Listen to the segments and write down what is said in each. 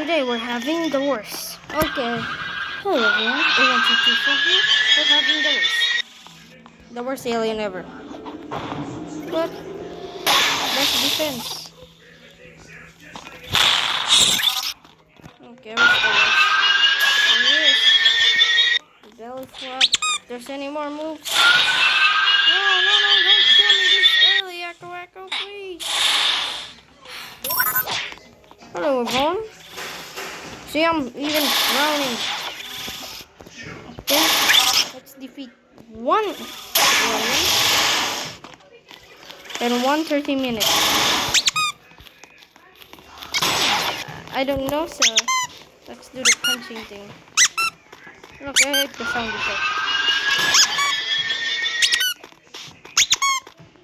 Today we're having the worst. Okay. Hello everyone. You to from here. We're having the worst. The worst alien ever. But best defense. Okay, what's the worst? There is. The belly flop. There's any more moves. No, no, no, don't kill me this early, Echo Echo, please. Hello everyone. See, I'm even drowning. Okay, let's defeat one in one 30 minutes. I don't know, so let's do the punching thing. Hate the sound effect.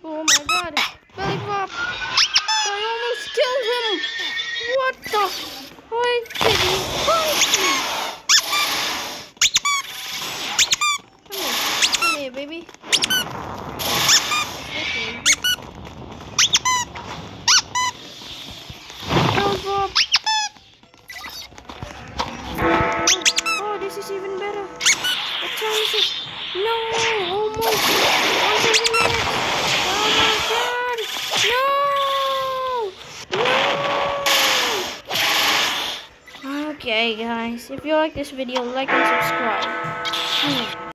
Oh my god, belly flop! I almost killed him! What the? Baby. Oh, this is even better. What time is it? No, almost 100 minutes. Oh. Okay, guys. If you like this video, like and subscribe.